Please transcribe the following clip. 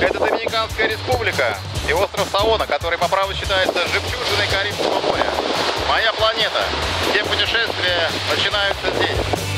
Это Доминиканская республика и остров Саона, который по праву считается жемчужиной Карибского моря. Моя планета. Все путешествия начинаются здесь.